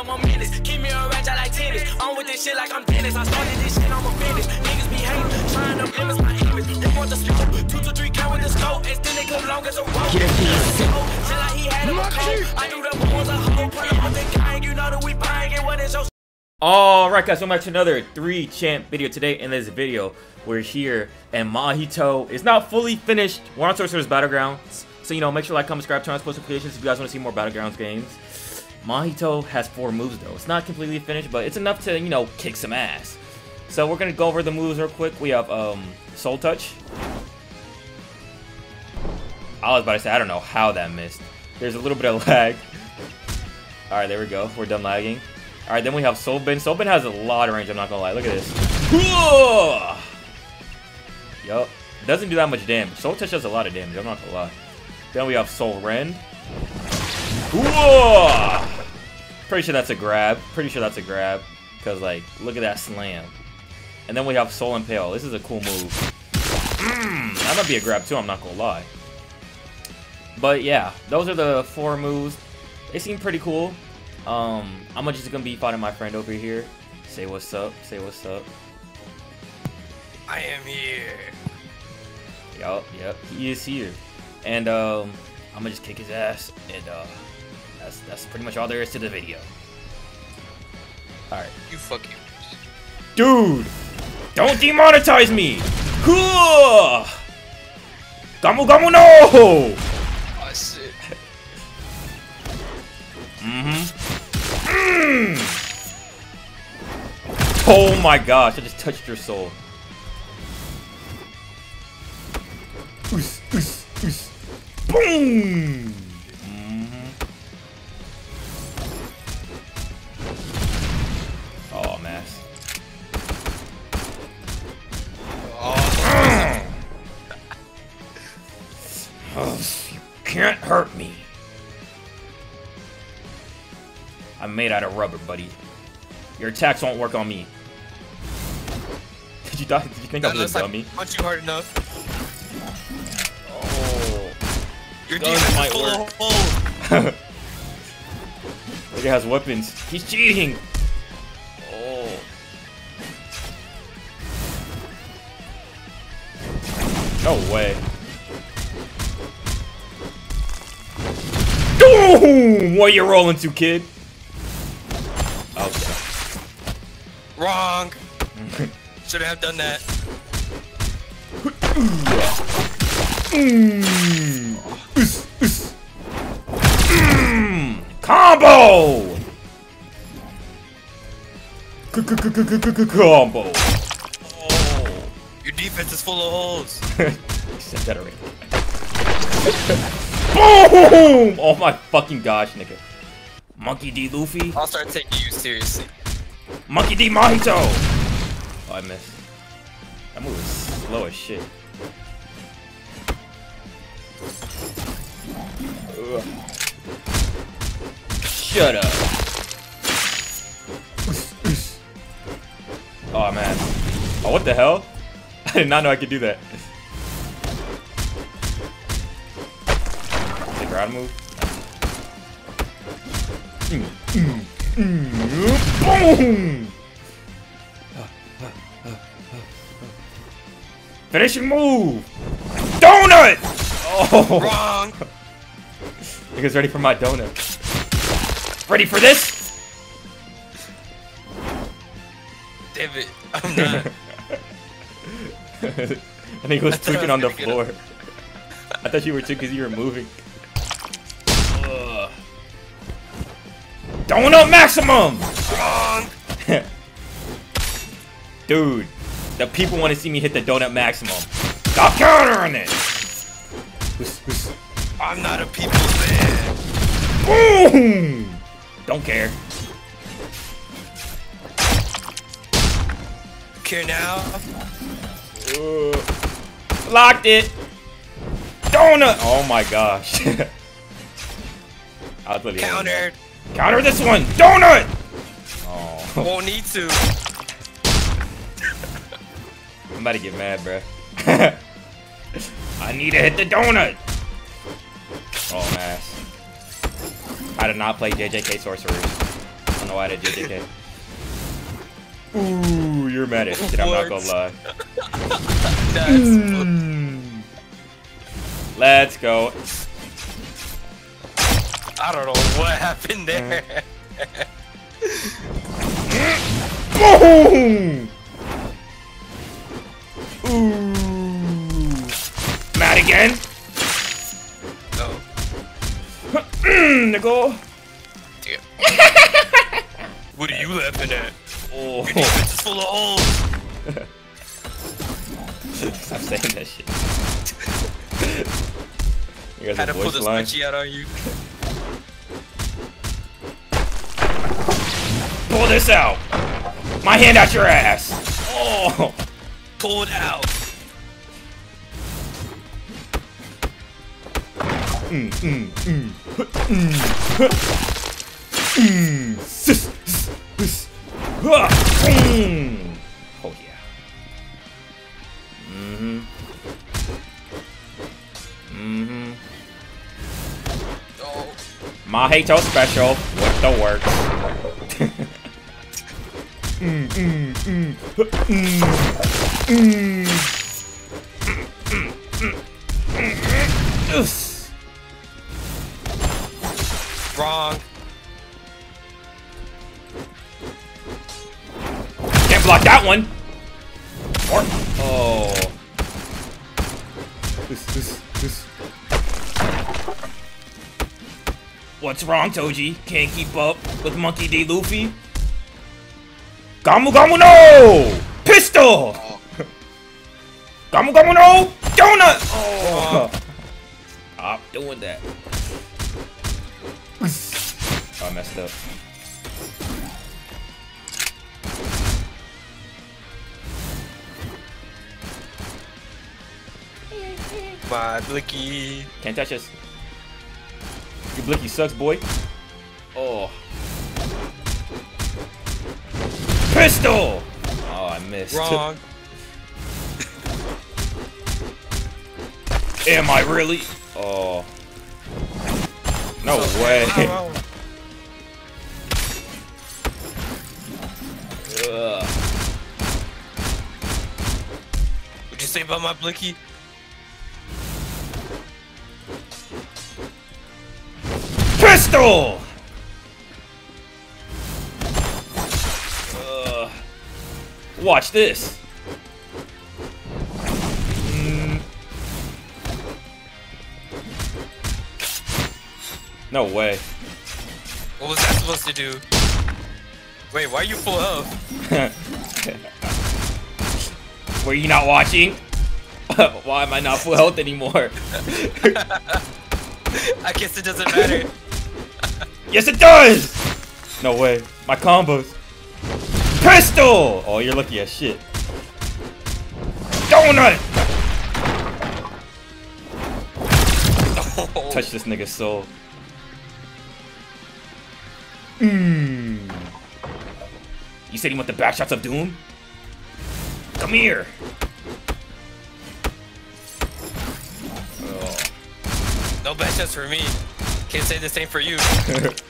am a menace. Keep me a ratchet like tennis. I'm with this shit like I'm Dennis. I started this shit, I'm a finish. Niggas be hating, trying to blemish my image. They want the smoke, two to three count with the scope. And still they come long as a rope. Till like he had him a coat. I knew that one was a hoe. Pull up with the gang, you know that we buying it. What is your Alright guys, welcome back to another 3 champ video. Today in this video, we're here and Mahito is not fully finished. We're on Sorcerer's Battlegrounds. So you know, make sure to like, comment, subscribe, turn on post notifications if you guys want to see more Battlegrounds games. Mahito has 4 moves though. It's not completely finished, but it's enough to, you know, kick some ass. So we're gonna go over the moves real quick. We have um Soul Touch. I was about to say, I don't know how that missed. There's a little bit of lag. Alright, there we go. We're done lagging. Alright, then we have Soulbin. Soulbin has a lot of range, I'm not gonna lie. Look at this. Yup. Doesn't do that much damage. Soul Touch does a lot of damage, I'm not gonna lie. Then we have Soul Rend. Whoa! Pretty sure that's a grab. Pretty sure that's a grab. Because, like, look at that slam. And then we have Soul Impale. This is a cool move. Mm, that might be a grab too, I'm not gonna lie. But yeah, those are the four moves. They seem pretty cool. Um, I'm just gonna be fighting my friend over here. Say what's up. Say what's up. I am here. Yup, yep, he is here. And um, I'm gonna just kick his ass, and uh, that's that's pretty much all there is to the video. All right, You fucking. dude, don't demonetize me. Cool. Gamu gamu no. Oh shit. Mm-hmm. Mm. Oh my gosh, I just touched your soul. Oos, oos, oos. Boom! I'm made out of rubber, buddy. Your attacks won't work on me. Did you, thought, did you think I was a dummy? punch you hard enough. Oh. Your defense might full work. of. Look, he has weapons. He's cheating. Oh. No way. Boom! What you rolling to, kid? Wrong. Should have done that. Mm. Us, us. Mm. Combo! Combo! Oh, your defense is full of holes. said that already. Boom! Oh my fucking gosh, nigga. Monkey D. Luffy. I'll start taking you seriously. Monkey D. Mahito! Oh, I missed. That move is slow as shit. Ugh. Shut up. Oh man. Oh, what the hell? I did not know I could do that. The ground move? Mm, mm, Boom! Finishing move! Donut! Oh! Wrong. Nigga's ready for my donut. Ready for this? Damn it. I'm not. I think he was I thought I tweaking on the floor. I thought you were too because you were moving. Donut maximum! Dude, the people want to see me hit the donut maximum. Stop countering it! I'm not a people's man. Boom! Don't care. Care now? Uh, locked it. Donut. Oh my gosh. I was literally- Countered. Counter this one. Donut. Oh, Won't need to. I'm about to get mad, bruh. I need to hit the donut. Oh, man. I did not play JJK Sorcerers. I don't know why I did JJK. Ooh, you're mad as shit, I'm not gonna lie. That's Mm. Let's go. I don't know what happened there. Boom! Ooh. Mad again? no. Nicole. Damn. what are you laughing at? Oh. Your defense is full of holes. Stop saying that shit. you guys Had to pull the line? out on you. Pull this out! My hand out your ass! Oh! Pull it out. Mm, mm, mm, mm, mm, sis, sis, sis. Ah, mm. Oh yeah. Mm-hmm. Mm-hmm. Oh. Mahito special with the works. Wrong. Can't block that one. Or oh. This, this, this. What's wrong, Toji? Can't keep up with Monkey D. Luffy? Gamu Gamu no! Pistol! Gamu Gamu no! Donut! Oh. Stop doing that. Oh, I messed up. My blicky. Can't touch us. Your blicky sucks, boy. Oh. Pistol! Oh, I missed. Wrong. Am I really? Oh. No way. Ugh. What'd you say about my blicky? Pistol! Watch this. Mm. No way. What was that supposed to do? Wait, why are you full health? Were you not watching? Why am I not full health anymore? I guess it doesn't matter. yes, it does! No way. My combos. Pistol! Oh, you're lucky as shit. Donut! Oh. Touch this nigga's soul. Mmm. You said you want the back shots of Doom? Come here! Oh. No bad shots for me. Can't say the same for you.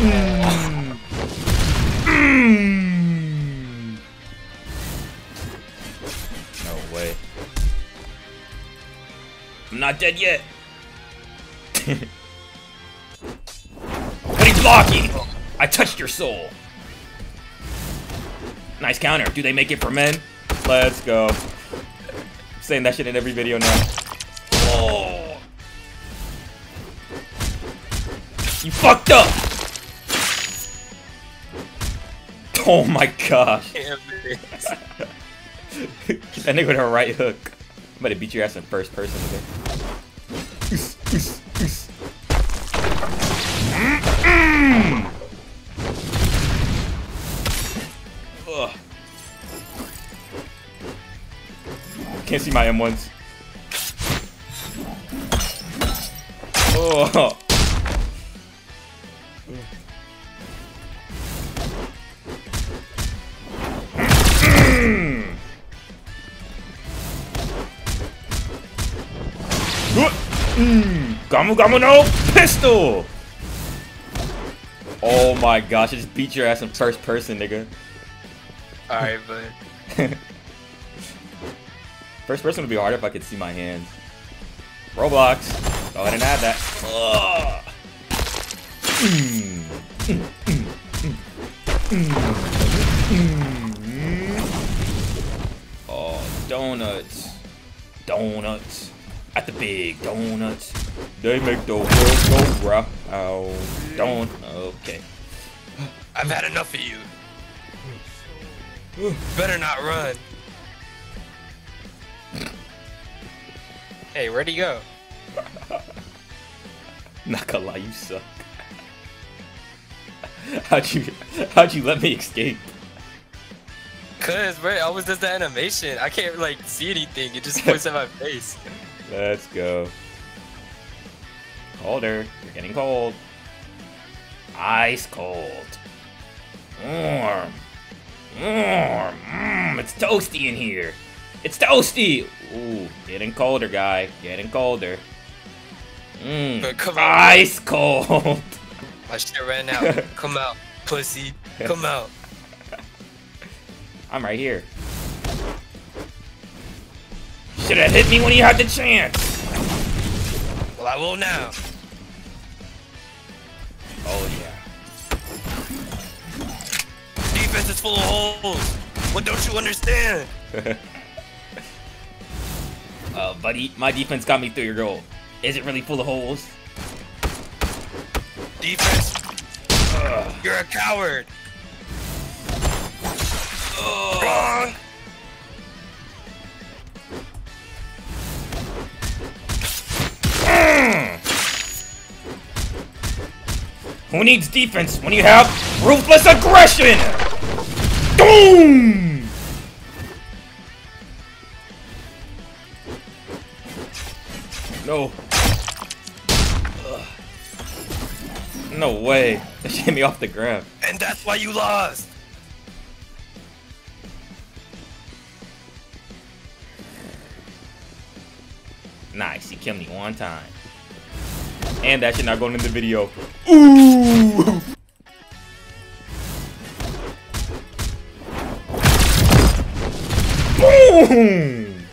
No way. I'm not dead yet. are you? I touched your soul. Nice counter. Do they make it for men? Let's go. saying that shit in every video now. Oh. You fucked up. Oh my gosh. Damn that nigga with a right hook. I'm about to beat your ass in first person it. Ugh. Can't see my M1s. Oh. Mm. Mm, Gamu Gamu no pistol! Oh my gosh, I just beat your ass in first person, nigga. Alright, but First person would be hard if I could see my hands. Roblox. Go ahead and add that. Ugh. Mm. Mm, mm, mm, mm, mm. Oh, donuts. Donuts. At the big donuts. They make the world go round. Oh, don't. Okay. I've had enough of you. Better not run. Hey, where'd he go? Not gonna lie, you suck. How'd you how'd you let me escape? Cause, bro, I was just the animation. I can't like see anything. It just points at my face. Let's go. Colder. You're getting cold. Ice cold. Warm. Warm. Mmm, it's toasty in here. It's toasty. Ooh, getting colder, guy. Getting colder. Mmm, come ice cold. My shit ran out. Come out, pussy. Come out. I'm right here. Should have hit me when you had the chance. Well, I will now. Oh yeah. Defense is full of holes. What don't you understand? Uh, buddy, my defense got me through your goal. Is it really full of holes? Defense, you're a coward. Wrong. Who needs defense when you have ruthless aggression? Boom! No. Ugh. No way. That hit me off the ground. And that's why you lost. Nice, he killed me one time. And that shit not going in the video. Ooh! Boom!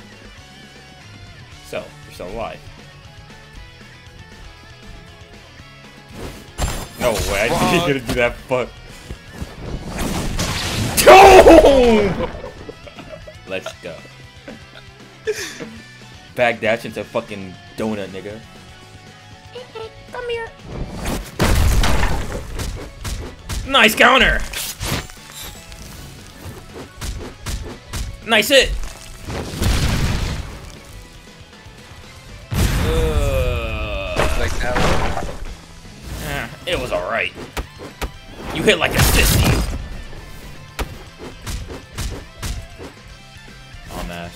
So, you're still alive. No way, I didn't to do that, but. Let's go. Back dash into fucking donut, nigga. Come here. Nice counter. Nice hit. Ugh. Like that. Eh, it was alright. You hit like a sissy. On ass.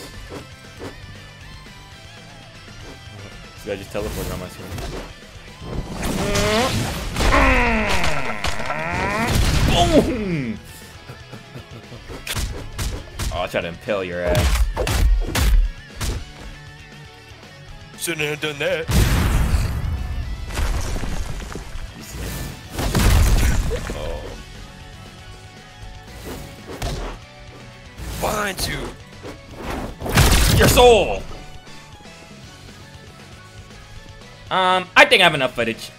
See, I just teleported on my screen. Boom! Oh, I tried to impale your ass. Shouldn't have done that. Oh. Behind you. Your soul! Um, I think I have enough footage.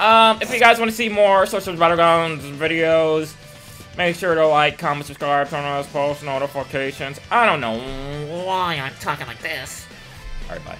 Um, if you guys want to see more Sorcerer Battlegrounds videos, make sure to like, comment, subscribe, turn on those post notifications. I don't know why I'm talking like this. Alright, bye.